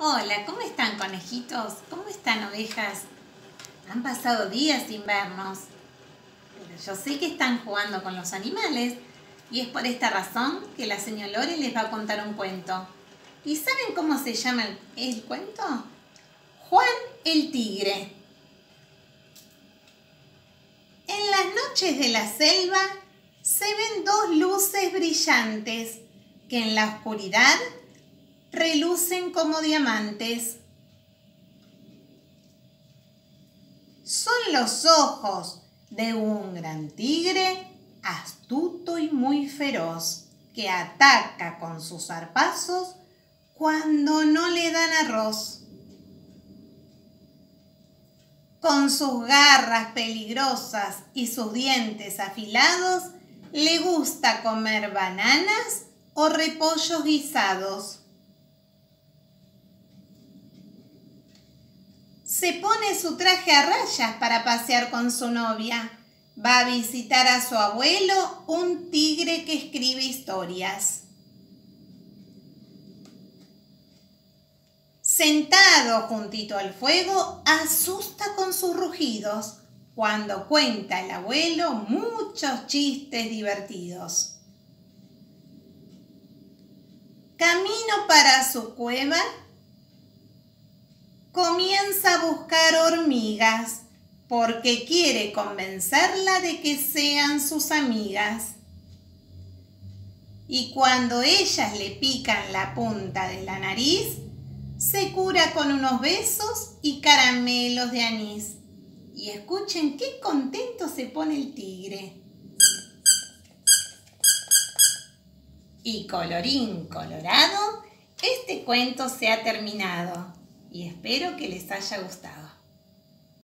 Hola, ¿cómo están conejitos? ¿Cómo están ovejas? Han pasado días sin vernos, pero yo sé que están jugando con los animales y es por esta razón que la señora Lore les va a contar un cuento. ¿Y saben cómo se llama el, el cuento? Juan el Tigre. En las noches de la selva se ven dos luces brillantes que en la oscuridad relucen como diamantes. Son los ojos de un gran tigre astuto y muy feroz que ataca con sus zarpazos cuando no le dan arroz. Con sus garras peligrosas y sus dientes afilados, le gusta comer bananas o repollos guisados. Se pone su traje a rayas para pasear con su novia. Va a visitar a su abuelo, un tigre que escribe historias. Sentado juntito al fuego, asusta con sus rugidos cuando cuenta el abuelo muchos chistes divertidos. Camino para su cueva, comienza a buscar hormigas porque quiere convencerla de que sean sus amigas. Y cuando ellas le pican la punta de la nariz, se cura con unos besos y caramelos de anís. Y escuchen qué contento se pone el tigre. Y colorín colorado, este cuento se ha terminado y espero que les haya gustado.